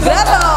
Bravo!